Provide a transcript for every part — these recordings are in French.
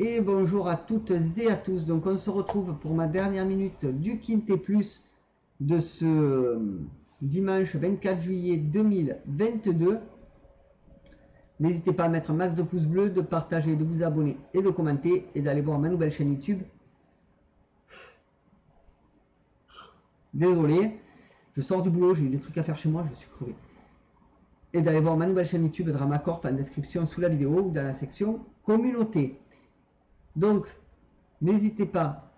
Et bonjour à toutes et à tous. Donc on se retrouve pour ma dernière minute du Quintet Plus de ce euh, dimanche 24 juillet 2022. N'hésitez pas à mettre un max de pouces bleus, de partager, de vous abonner et de commenter et d'aller voir ma nouvelle chaîne YouTube. Désolé, je sors du boulot, j'ai eu des trucs à faire chez moi, je suis crevé. Et d'aller voir ma nouvelle chaîne YouTube Dramacorp en description sous la vidéo ou dans la section communauté. Donc, n'hésitez pas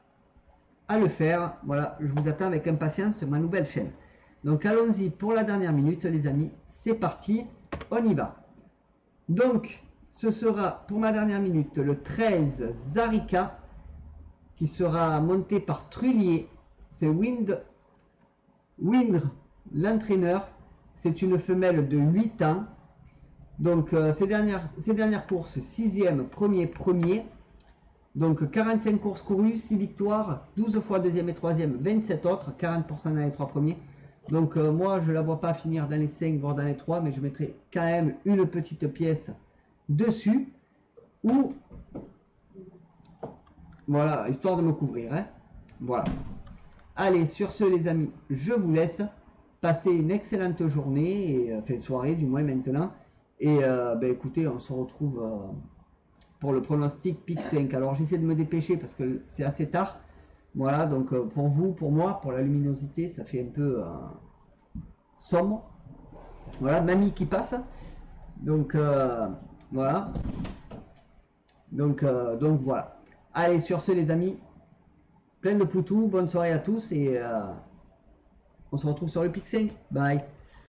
à le faire. Voilà, je vous attends avec impatience sur ma nouvelle chaîne. Donc, allons-y pour la dernière minute, les amis. C'est parti, on y va. Donc, ce sera pour ma dernière minute le 13 Zarika qui sera monté par Trullier. C'est Wind, Windre, l'entraîneur. C'est une femelle de 8 ans. Donc, euh, ces, dernières, courses, 6e, 1er, 1er. Donc 45 courses courues, 6 victoires, 12 fois deuxième et troisième, 27 autres, 40% dans les trois premiers. Donc euh, moi je la vois pas finir dans les 5 voire dans les 3, mais je mettrai quand même une petite pièce dessus. Ou voilà, histoire de me couvrir. Hein. Voilà. Allez, sur ce les amis, je vous laisse. passer une excellente journée, et euh, soirée du moins maintenant. Et euh, ben, écoutez, on se retrouve pour le pronostic pic 5. Alors j'essaie de me dépêcher parce que c'est assez tard. Voilà, donc euh, pour vous, pour moi, pour la luminosité, ça fait un peu euh, sombre. Voilà, mamie qui passe. Donc euh, voilà. Donc, donc voilà. Allez, sur ce les amis, plein de poutous, bonne soirée à tous et on se retrouve sur le pic 5. Bye